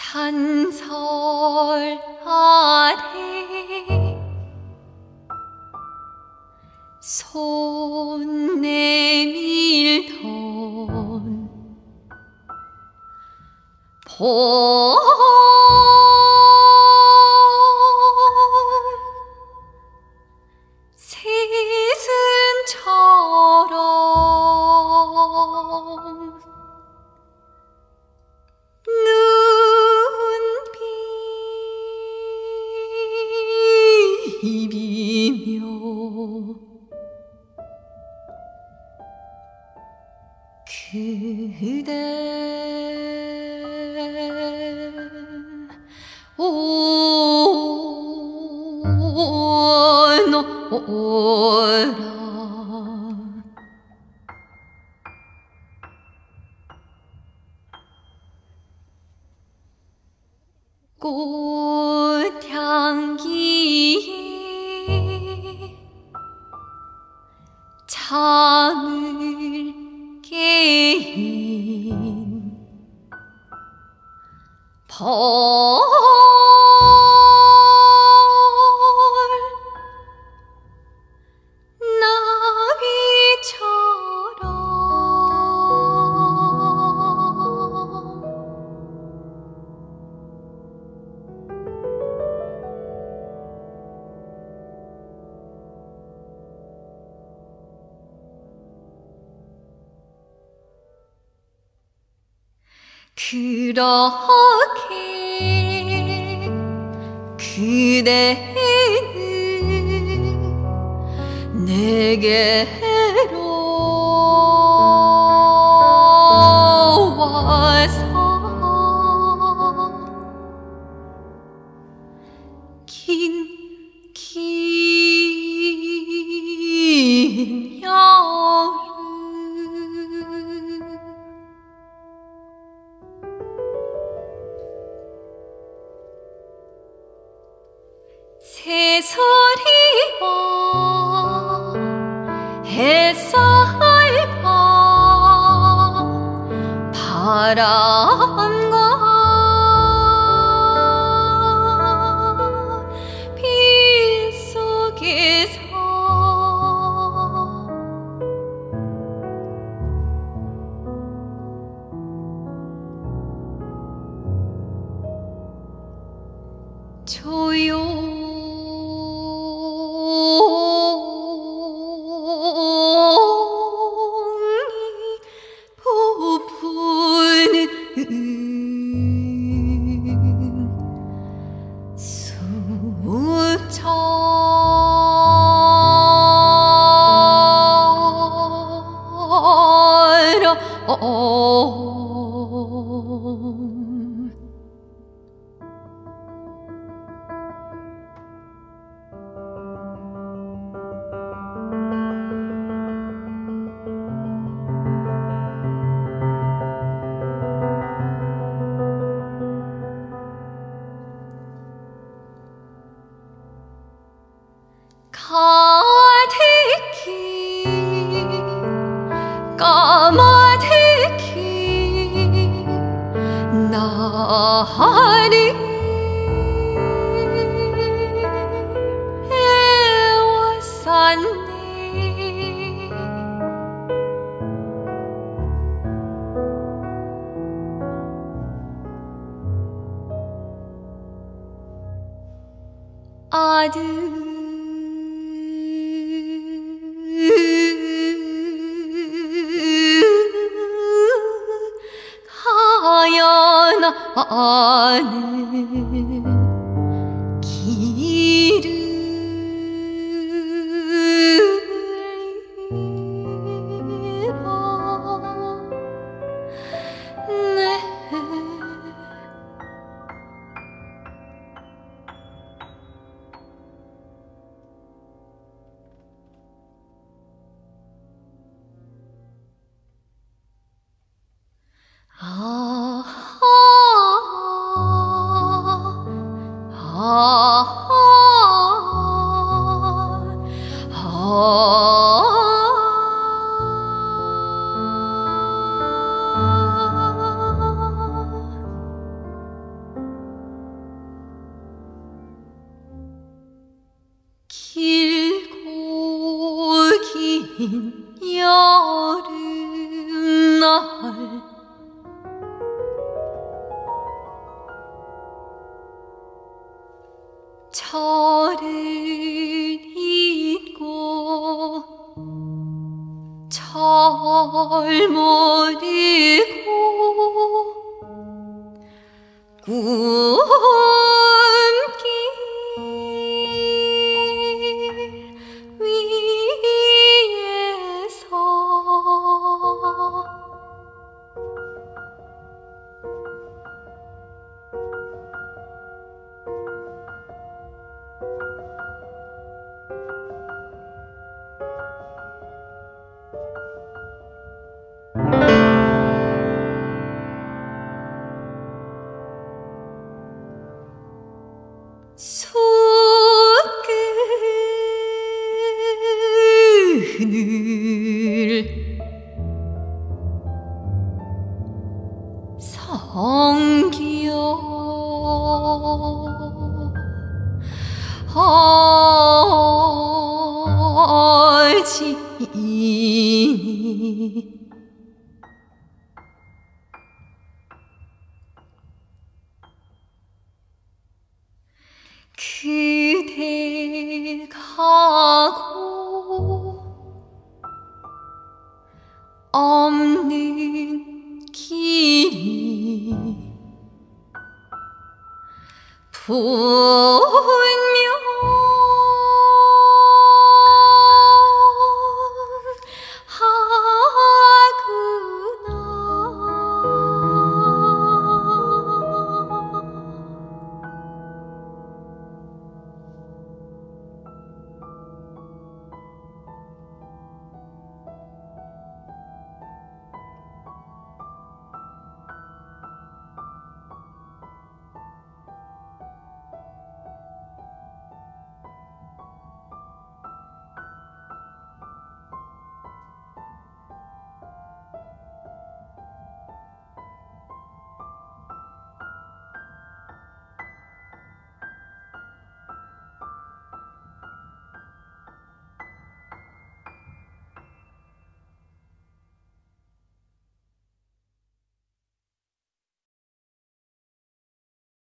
찬설 아래 손 내밀던 봄 비비며 그대 오너라 깨인 벌 그렇게 그대는 내게 소리와 햇살과 바람과 빛 속에서 조용 hali I do. 하 여름날. 철을 잊고 철 모르고 꿈 그늘 성기여 어지니. 그대 가고 없는 길이 보여